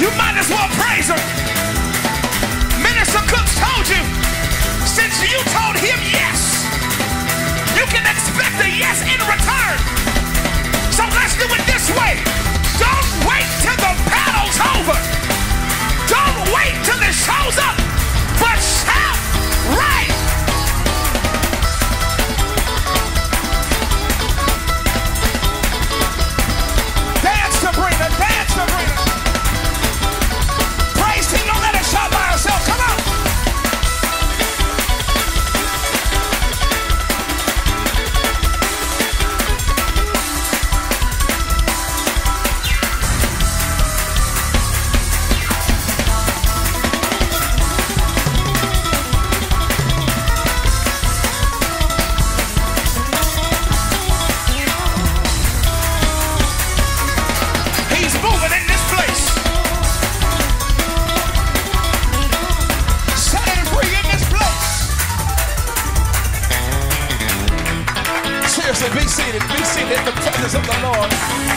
you might as well praise him. Minister Cooks told you, since you told him yes, you can expect a yes in return. So let's do it this way. Don't wait till the battle's over. Don't wait till it shows up. goodness of the Lord.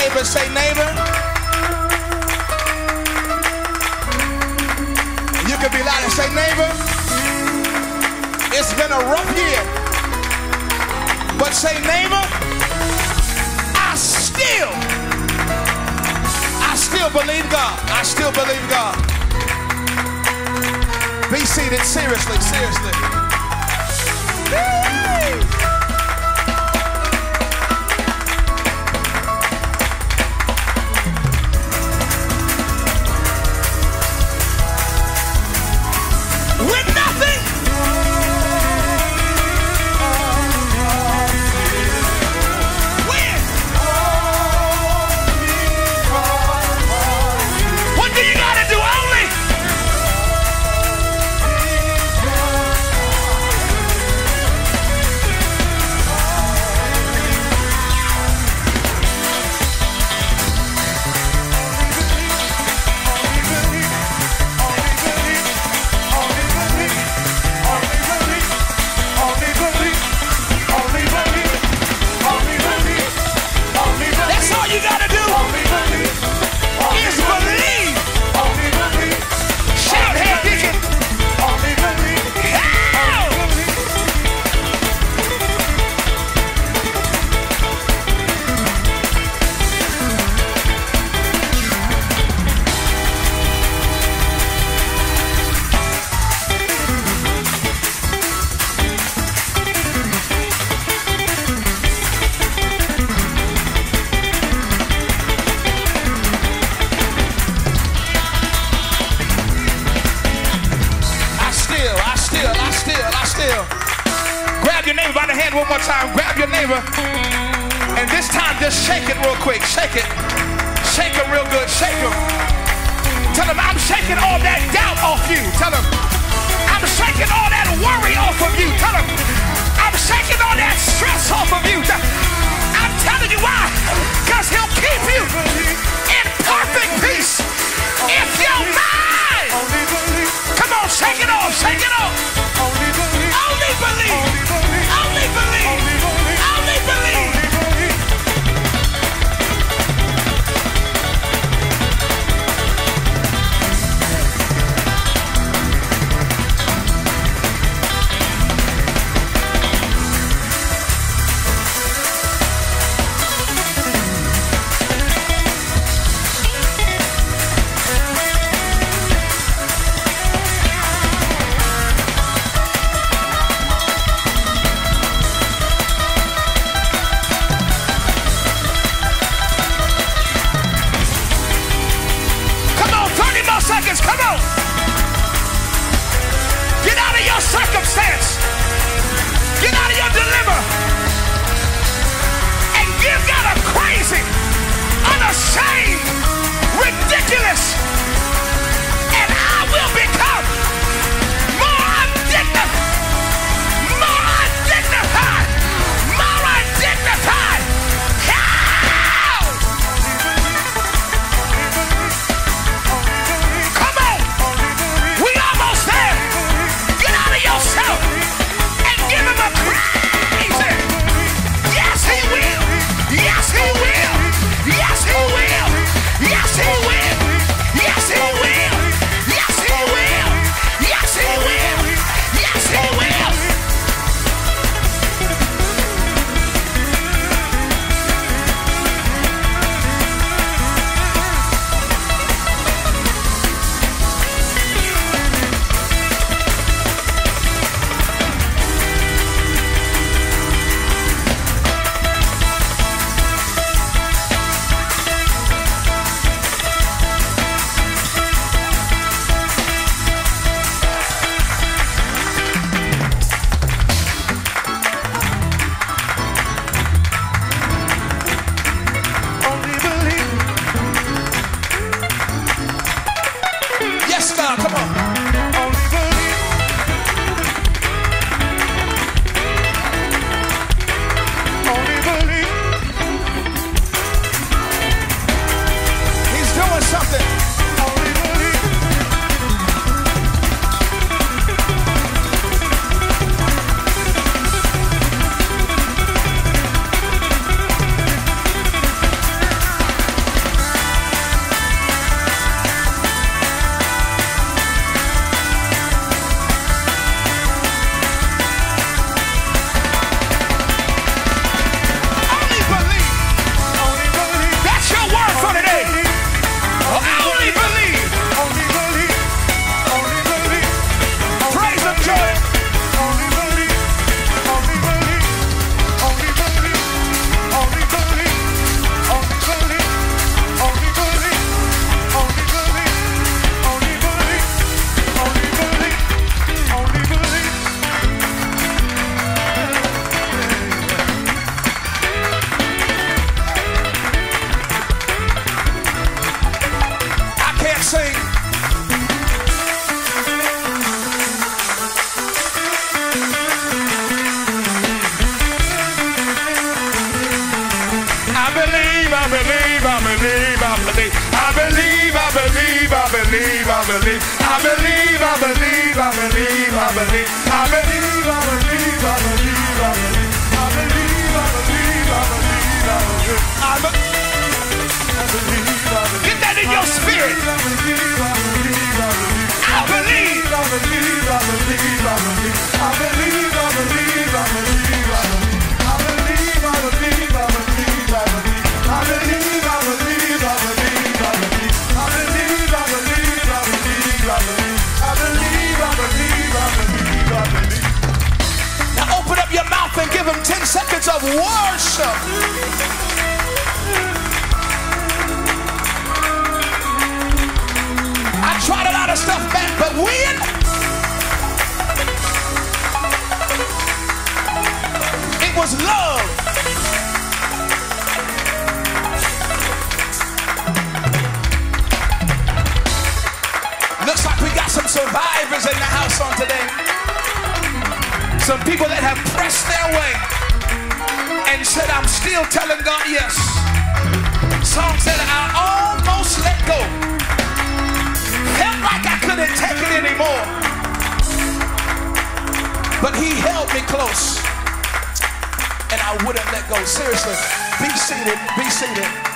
neighbor, say neighbor. You can be loud and say neighbor. It's been a rough year. But say neighbor, I still, I still believe God. I still believe God. Be seated seriously, seriously. Shaking all that doubt off you. Tell him, I'm shaking all that worry off of you. Tell him, I'm shaking all that stress off of you. I'm telling you why. Because he'll keep you in perfect peace if your mind. Come on, shake it off. Shake it off. Only believe. Only believe. Only believe. Come I can't sing. I believe, I believe, I believe, I believe. I believe, I believe, I believe, I believe. I believe, I believe, I believe, I believe. I believe, I believe, I believe, I believe. I believe, I believe, Get that in your spirit. I believe. I believe. I believe. I believe. I believe. I believe. I believe. I believe. I believe. I believe. I believe. I believe. I believe. I believe. I believe. I believe. Now open up your mouth and give him 10 seconds of worship. was love. Looks like we got some survivors in the house on today. Some people that have pressed their way and said, I'm still telling God yes. Some said, I almost let go. Felt like I couldn't take it anymore. But he held me close. And I wouldn't let go. Seriously, be seated, be seated.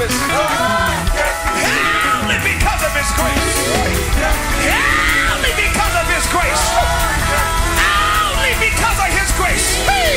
His. Only because of His grace. Only because of His grace. Only because of His grace.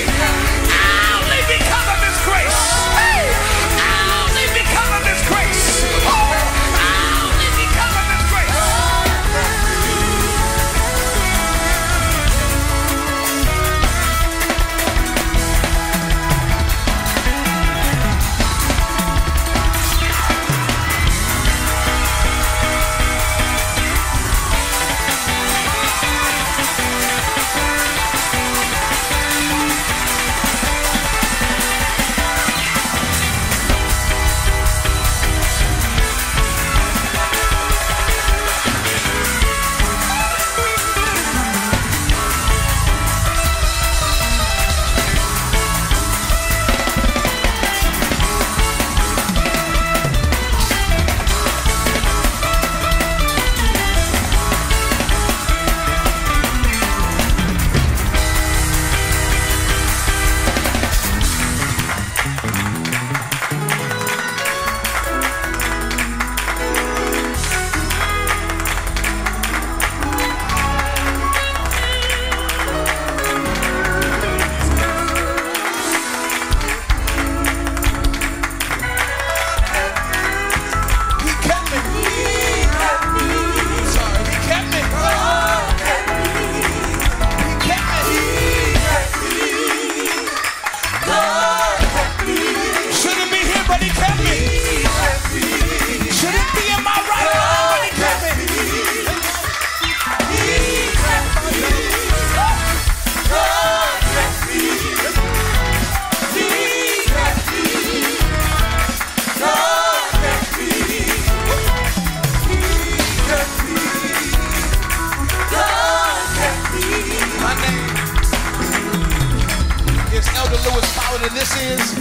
And this is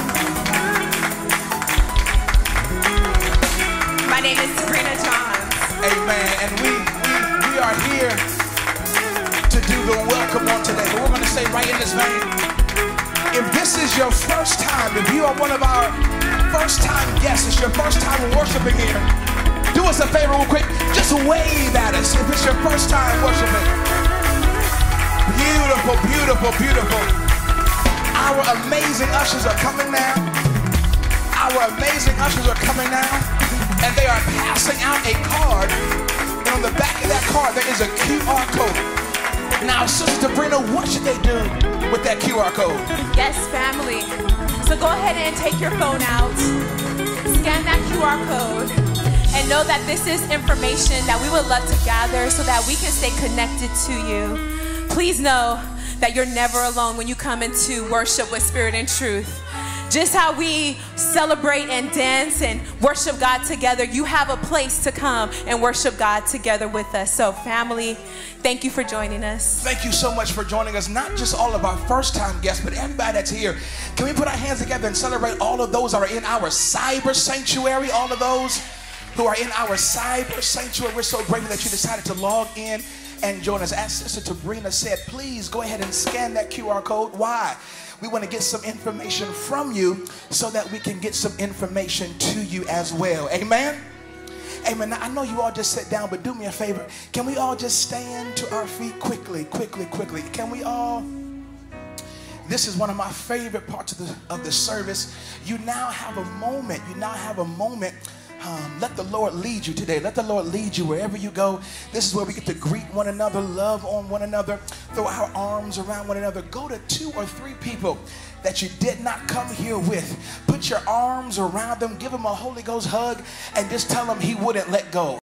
My name is Sabrina Johns. Amen. And we, we we are here to do the welcome on today. But we're going to say right in this vein, if this is your first time, if you are one of our first time guests, it's your first time worshiping here, do us a favor real quick. Just wave at us if it's your first time worshiping. Beautiful, beautiful, beautiful. Our amazing ushers are coming now. Our amazing ushers are coming now. And they are passing out a card. And on the back of that card, there is a QR code. Now, Sister Sabrina, what should they do with that QR code? Yes, family. So go ahead and take your phone out, scan that QR code, and know that this is information that we would love to gather so that we can stay connected to you. Please know that you're never alone when you come into worship with spirit and truth. Just how we celebrate and dance and worship God together, you have a place to come and worship God together with us. So, family, thank you for joining us. Thank you so much for joining us. Not just all of our first time guests, but everybody that's here. Can we put our hands together and celebrate all of those that are in our cyber sanctuary? All of those who are in our cyber sanctuary. We're so grateful that you decided to log in and join us. As Sister Sabrina said, please go ahead and scan that QR code. Why? We want to get some information from you so that we can get some information to you as well. Amen? Amen. Now, I know you all just sit down, but do me a favor. Can we all just stand to our feet quickly, quickly, quickly? Can we all? This is one of my favorite parts of the, of the service. You now have a moment. You now have a moment um, let the Lord lead you today. Let the Lord lead you wherever you go. This is where we get to greet one another, love on one another, throw our arms around one another. Go to two or three people that you did not come here with. Put your arms around them, give them a Holy Ghost hug, and just tell them He wouldn't let go.